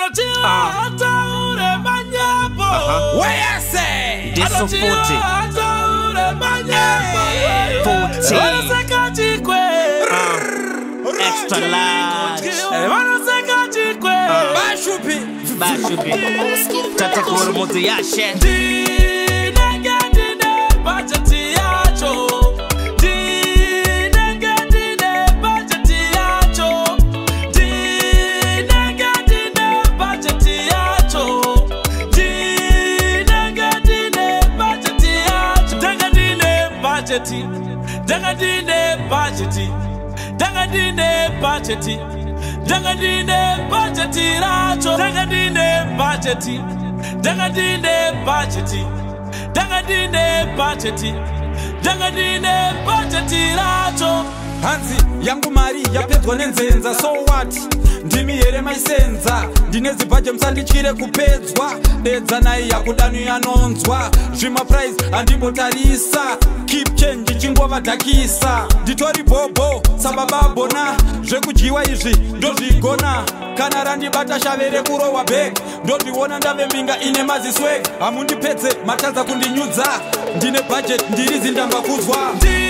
anoti ah. ataure manyapo wese anoti ataure manyapo vanosekatikwe ah. extralarge vanosekatikwe eh, ah. bashupi bashupi tatakuru mudzi yashe. baceti daga dine bajeti, daga dine baceti daga dine baceti racho daga dine baceti daga dine baceti daga dine baceti daga dine baceti racho hanzi yangu mari yapedzwa nenzenza so what ndimi here maisenza ndine zibhaje musandityire kupedzwa dedza nai yakudanu yanonzwa zvimaprize handimbotarisa kip change chingovadhakisa nditori bhobho sabababhona zvekudyiwa izvi ndozvigona kana randibata shave rekurowa bek ndozviona ndave mbinga ine maziswe hamundipedze matadza kundinyudza ndine bhajeti ndiri zindamba kudzwa ndi...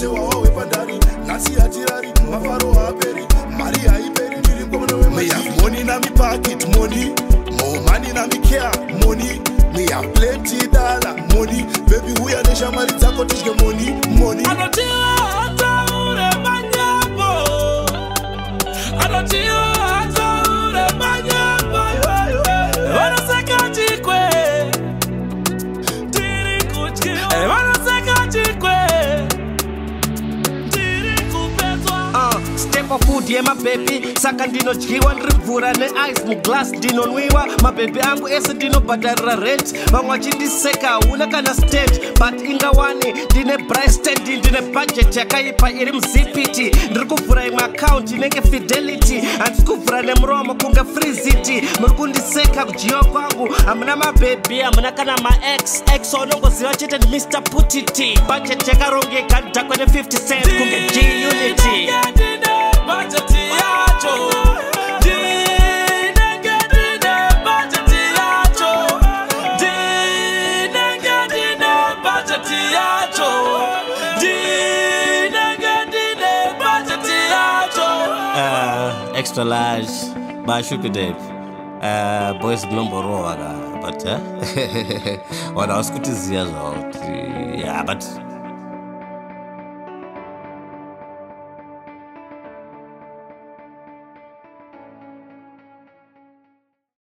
sewawa wepadhari nhasi hatirari mafaro haaperi mari haiperi ndiri mkomana wemoni namipakit moni momani namikea moni miyapleti dala moni bebi uya neshamari dzako tidye moni monianotiataure manyapo anoti kwa food yemabhebhi saka ndinodyiwa ndiri mvura neice muglass ndinonwiwa mabhebhi angu ese ndinobhadharira rent vamwe vachindiseka hauna kana stand but ingawani ndine brystandi ndine bhajeti yakaipa iri muzipiti ndiri kuvhura imwe akaunt inenge fidelity handisi kuvhura nemuromo kunge freeziti muri kundiseka kudyiwa kwangu hamuna mabhebhi hamuna kana max x anongoziva chete ndimr putity bhajeti yakarongeka ndidhakwe ne50 cent kunge g unity Uh, extra large by sugar dip uh boys global roar but uh what else could you see as well yeah but